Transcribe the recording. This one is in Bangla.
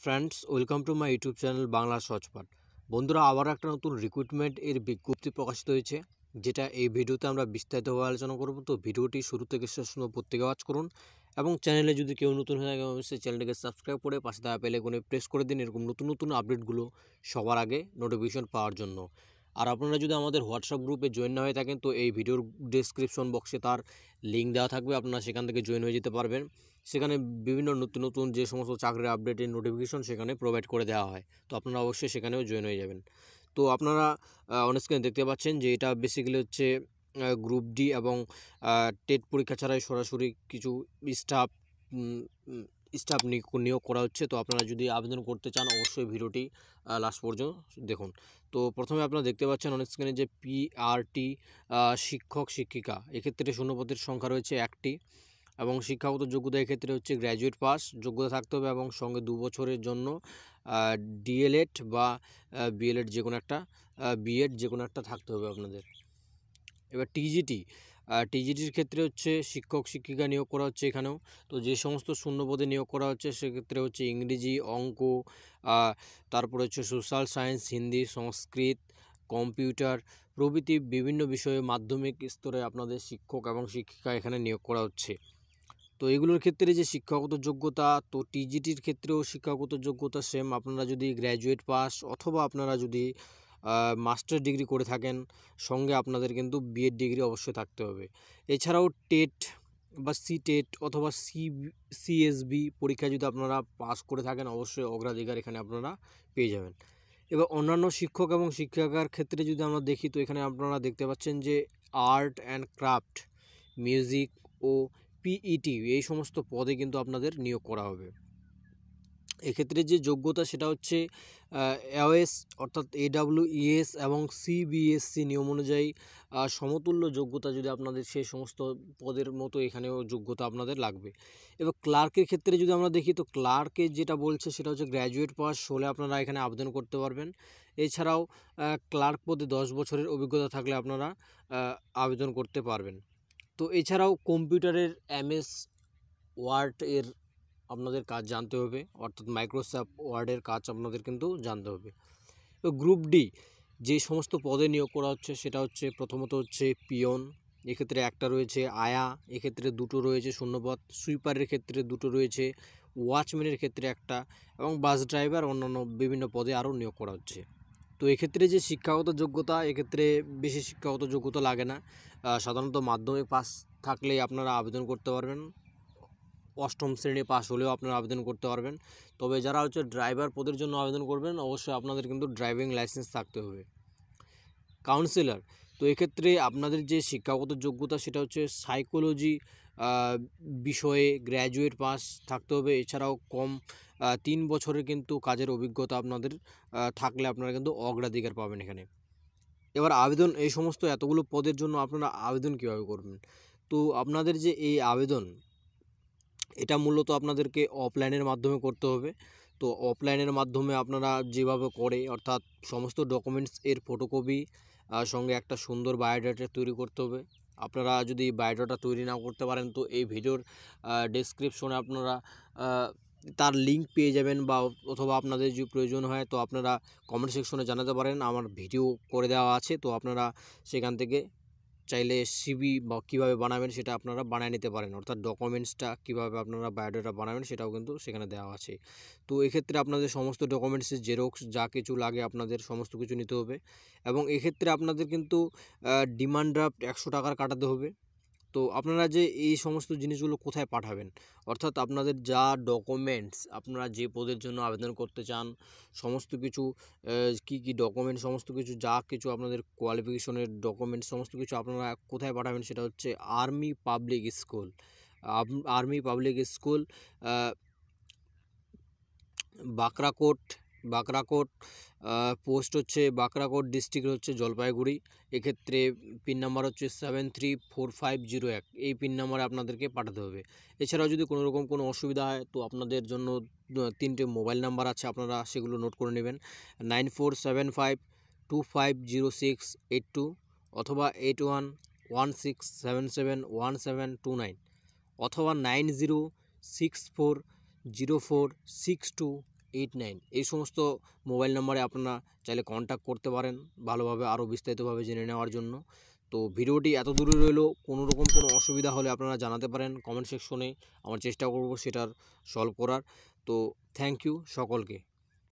Friends welcome to my YouTube channel Bangla সচপাট বন্ধুরা, আবার একটা নতুন রিক্রুটমেন্ট এর বিজ্ঞপ্তি প্রকাশিত হয়েছে, যেটা এই ভিডিওতে আমরা বিস্তারিতভাবে আলোচনা করব। তো ভিডিওটি শুরু থেকে শেষ পর্যন্ত প্রত্যেকে ওয়াচ করুন এবং চ্যানেলে যদি কেউ নতুন হয়ে থাকে, অবশ্যই চ্যানেলটিকে সাবস্ক্রাইব করে পাশে দেওয়া পেলে কোনো প্রেস করে দিন। এরকম নতুন নতুন আপডেটগুলো সবার আগে নোটিফিকেশন পাওয়ার জন্য। আর আপনারা যদি আমাদের হোয়াটসঅ্যাপ গ্রুপে জয়েন না হয়ে থাকেন, তো এই ভিডিওর ডিসক্রিপশন বক্সে তার লিঙ্ক দেওয়া থাকবে, আপনারা সেখান থেকে জয়েন হয়ে যেতে পারবেন। সেখানে বিভিন্ন নতুন নতুন যে সমস্ত চাকরির আপডেটের নোটিফিকেশন সেখানে প্রোভাইড করে দেওয়া হয়, তো আপনারা অবশ্যই সেখানেও জয়েন হয়ে যাবেন। তো আপনারা অনস্ক্রিনে দেখতে পাচ্ছেন যে এটা বেসিক্যালি হচ্ছে গ্রুপ ডি এবং টেট পরীক্ষা ছাড়াই সরাসরি কিছু স্টাফ স্টাফ নিয়োগ করা হচ্ছে। তো আপনারা যদি আবেদন করতে চান, অবশ্যই ভিডিওটি লাস্ট পর্যন্ত দেখুন। তো প্রথমে আপনারা দেখতে পাচ্ছেন অনেক স্ক্রিনে যে পিআরটি শিক্ষক, শিক্ষিকা। এক্ষেত্রে শূন্যপদের সংখ্যা রয়েছে একটি এবং শিক্ষাগত যোগ্যতা এক্ষেত্রে হচ্ছে গ্র্যাজুয়েট পাস যোগ্যতা থাকতে হবে এবং সঙ্গে দু বছরের জন্য ডিএলএড বা বিএলএড যে কোনো একটা বিএড যে কোনো একটা থাকতে হবে আপনাদের। এবার টিজিটি টিজিটির ক্ষেত্রে হচ্ছে শিক্ষক, শিক্ষিকা নিয়োগ করা হচ্ছে এখানেও। তো যে সমস্ত শূন্যপদে নিয়োগ করা হচ্ছে, সেক্ষেত্রে হচ্ছে ইংরেজি, অঙ্ক তারপরে হচ্ছে social science, Hindi, Sanskrit, computer প্রভৃতি বিভিন্ন বিষয়ে মাধ্যমিক স্তরে আপনাদের শিক্ষক এবং শিক্ষিকা এখানে নিয়োগ করা হচ্ছে। তো এগুলোর ক্ষেত্রে যে শিক্ষাগত যোগ্যতা, তো টিজিটির ক্ষেত্রেও শিক্ষাগত যোগ্যতা সেম আপনারা যদি গ্র্যাজুয়েট পাস অথবা আপনারা যদি মাস্টার ডিগ্রি করে থাকেন, সঙ্গে আপনাদের কিন্তু বিএড ডিগ্রি অবশ্যই থাকতে হবে। এছাড়াও টেট বা সি টেট অথবা সি সিএসবি পরীক্ষা যদি আপনারা পাস করে থাকেন, অবশ্যই অগ্রাধিকার এখানে আপনারা পেয়ে যাবেন। এবার অন্যান্য শিক্ষক এবং শিক্ষিকার ক্ষেত্রে যদি আমরা দেখি, তো এখানে আপনারা দেখতে পাচ্ছেন যে আর্ট অ্যান্ড ক্রাফট মিউজিক ও পিইটি এই সমস্ত পদে কিন্তু আপনাদের নিয়োগ করা হবে। এক্ষেত্রে যে যোগ্যতা সেটা হচ্ছে এওএস অর্থাৎ এডাব্লিউইএস এবং সিবিএসসি নিয়ম অনুযায়ী সমতুল্য যোগ্যতা যদি আপনাদের সেই সমস্ত পদের মতো এখানেও যোগ্যতা আপনাদের লাগবে। এবার ক্লার্কের ক্ষেত্রে যদি আমরা দেখি, তো ক্লার্কের যেটা বলছে সেটা হচ্ছে গ্র্যাজুয়েট পাস হলে আপনারা এখানে আবেদন করতে পারবেন। এছাড়াও ক্লার্ক পদে দশ বছরের অভিজ্ঞতা থাকলে আপনারা আবেদন করতে পারবেন। তো এছাড়াও কম্পিউটারের এমএস ওয়ার্ড এর আপনাদের কাজ জানতে হবে, অর্থাৎ মাইক্রোসফট ওয়ার্ডের কাজ আপনাদের কিন্তু জানতে হবে। গ্রুপ ডি যে সমস্ত পদে নিয়োগ করা হচ্ছে সেটা হচ্ছে প্রথমত হচ্ছে পিয়ন এক্ষেত্রে একটা রয়েছে আয়া এক্ষেত্রে দুটো রয়েছে শূন্যপদ সুইপারের ক্ষেত্রে দুটো রয়েছে ওয়াচম্যানের ক্ষেত্রে একটা, এবং বাস ড্রাইভার অন্যান্য বিভিন্ন পদে আরও নিয়োগ করা হচ্ছে। তো এক্ষেত্রে যে শিক্ষাগত যোগ্যতা, এক্ষেত্রে বেশি শিক্ষাগত যোগ্যতা লাগে না। সাধারণত মাধ্যমিক পাস থাকলেই আপনারা আবেদন করতে পারবেন। অষ্টম শ্রেণি পাস হলেও আপনারা আবেদন করতে পারবেন। তবে যারা হচ্ছে ড্রাইভার পদের জন্য আবেদন করবেন, অবশ্যই আপনাদের কিন্তু ড্রাইভিং লাইসেন্স থাকতে হবে। কাউন্সিলর, তো এক্ষেত্রে আপনাদের যে শিক্ষাগত যোগ্যতা সেটা হচ্ছে সাইকোলজি বিষয়ে গ্র্যাজুয়েট পাস থাকতে হবে। এছাড়াও কম তিন বছরের কিন্তু কাজের অভিজ্ঞতা আপনাদের থাকলে আপনারা কিন্তু অগ্রাধিকার পাবেন এখানে। এবার আবেদন, এই সমস্ত এতগুলো পদের জন্য আপনারা আবেদন কীভাবে করবেন? তো আপনাদের যে এই আবেদন এটা মূলত আপনাদেরকে অফলাইনের মাধ্যমে করতে হবে। তো অফলাইনের মাধ্যমে আপনারা যেভাবে করে, অর্থাৎ সমস্ত ডকুমেন্টস এর ফটোকপি সঙ্গে একটা সুন্দর বায়োডাটা তৈরি করতে হবে। আপনারা যদি বায়োডাটা তৈরি না করতে পারেন, তো এই ভিডিওর ডেসক্রিপশনে আপনারা তার লিঙ্ক পেয়ে যাবেন বা অথবা আপনাদের যদি প্রয়োজন হয়, তো আপনারা কমেন্ট সেকশনে জানাতে পারেন। আমার ভিডিও করে দেওয়া আছে, তো আপনারা সেখান থেকে চাইলে সিবি বা কীভাবে বানাবেন সেটা আপনারা বানিয়ে নিতে পারেন। অর্থাৎ ডকুমেন্টসটা কীভাবে আপনারা বায়োডাটা বানাবেন সেটাও কিন্তু সেখানে দেওয়া আছে। তো এক্ষেত্রে আপনাদের সমস্ত ডকুমেন্টসের জেরক্স যা কিছু লাগে আপনাদের সমস্ত কিছু নিতে হবে এবং এক্ষেত্রে আপনাদের কিন্তু ডিমান্ড ড্রাফট একশো টাকার কাটাতে হবে। তো আপনারা যে এই সমস্ত জিনিসগুলো কোথায় পাঠাবেন? অর্থাৎ আপনাদের যা ডকুমেন্টস আপনারা যে পদের জন্য আবেদন করতে চান, সমস্ত কিছু কি কি ডকুমেন্ট সমস্ত কিছু, যা কিছু আপনাদের কোয়ালিফিকেশনের ডকুমেন্টস সমস্ত কিছু আপনারা কোথায় পাঠাবেন সেটা হচ্ছে army public school army public school Bakrakot Bakrakot post হচ্ছে বাকরাকোট ডিস্ট্রিক্ট হচ্ছে জলপাইগুড়ি। এক্ষেত্রে পিন নাম্বার হচ্ছে seven three four five zero এক। এই পিন নাম্বারে আপনাদেরকে পাঠাতে হবে। এছাড়াও যদি কোনো রকম কোনো অসুবিধা হয়, তো আপনাদের জন্য তিনটে মোবাইল নাম্বার আছে, আপনারা সেগুলো নোট করে নেবেন। Nine four seven five two five zero six eight two অথবা eight one one six seven seven one seven two nine অথবা nine zero six four zero four six two eight nine এই সমস্ত মোবাইল নাম্বারে আপনারা চাইলে কন্ট্যাক্ট করতে পারেন ভালোভাবে আরও বিস্তারিতভাবে জেনে নেওয়ার জন্য। তো ভিডিওটি এত দূরে রইল, কোনো রকম কোনো অসুবিধা হলে আপনারা জানাতে পারেন কমেন্ট সেকশনে আমার চেষ্টা করব সেটার সলভ করার। তো থ্যাংক ইউ সকলকে।